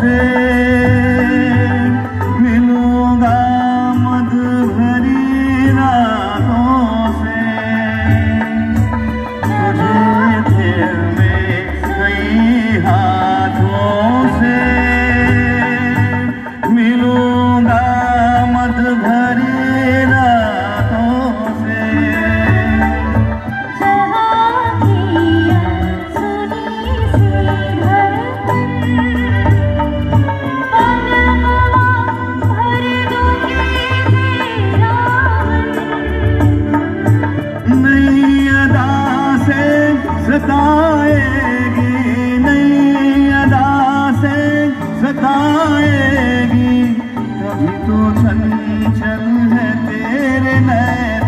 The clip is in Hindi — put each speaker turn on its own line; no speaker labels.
see तो संचल है तेरे नैन